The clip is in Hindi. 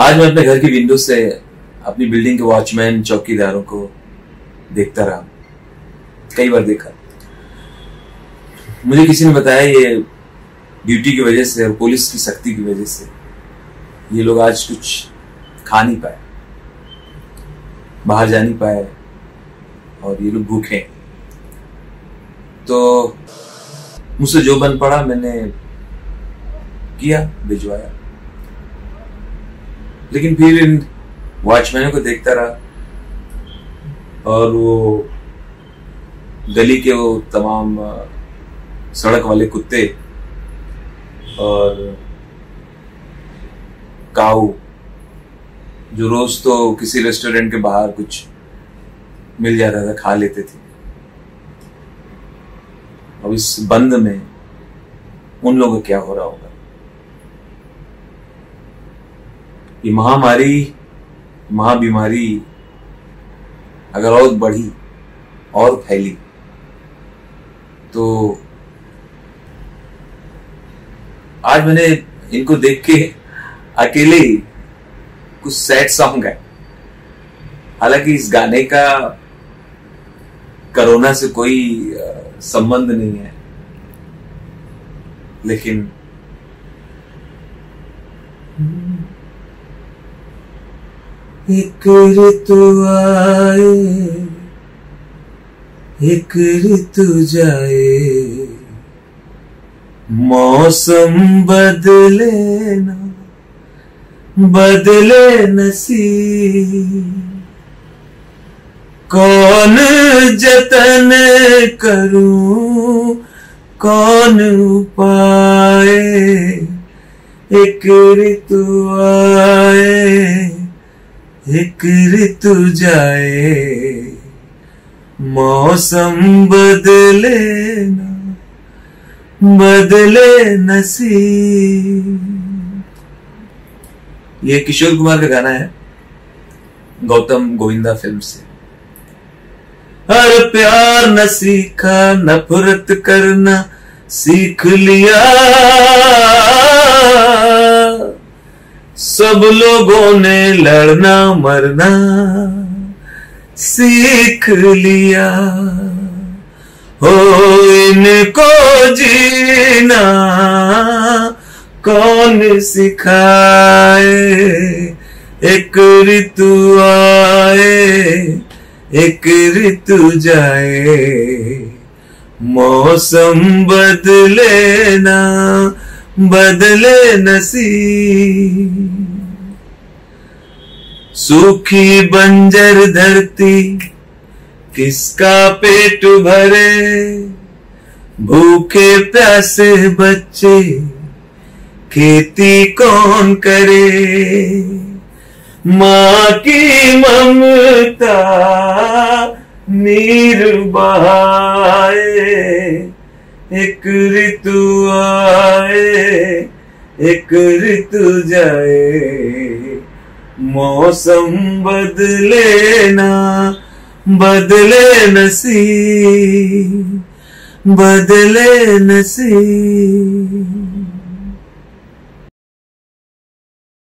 आज मैं अपने घर की विंडो से अपनी बिल्डिंग के वॉचमैन चौकीदारों को देखता रहा। कई बार देखा। मुझे किसी ने बताया ये ड्यूटी की वजह से और पुलिस की सख्ती की वजह से, ये लोग आज कुछ खा नहीं पाए, बाहर जा नहीं पाए, और ये लोग भूखे तो मुझसे जो बन पड़ा मैंने किया, भिजवाया। लेकिन फिर इन वॉचमैनों को देखता रहा। और वो गली के वो तमाम सड़क वाले कुत्ते और काऊ, जो रोज तो किसी रेस्टोरेंट के बाहर कुछ मिल जाता था, खा लेते थे। अब इस बंद में उन लोगों को क्या हो रहा होगा? ये महामारी, महाबीमारी अगर और बढ़ी और फैली तो आज मैंने इनको देख के अकेले ही कुछ सैड सॉन्ग है। हालाँकि इस गाने का कोरोना से कोई संबंध नहीं है। लेकिन एक ऋतु आए, एक ऋतु जाए। मौसम बदले ना, बदले नसी कौन जतन करूँ, कौन उपाय? एक ऋतु आए एक ऋतु जाए, मौसम बदले ना, बदले नसी ये किशोर कुमार का गाना है, गौतम गोविंदा फ़िल्म से। हर प्यार न सीखा नफरत करना, सीख लिया। सब लोगों ने लड़ना, मरना, सीख लिया। हो इनको जीना, कौन सिखाए? एक ऋतु आए, एक ऋतु जाए। मौसम बदले ना बदले नसी सूखी बंजर धरती किसका पेट भरे? भूखे प्यासे बच्चे खेती कौन करे? माँ की ममता नीर बहाए। एक ऋतु आए एक ऋतु जाए। मौसम बदले ना बदले नसी बदले नसी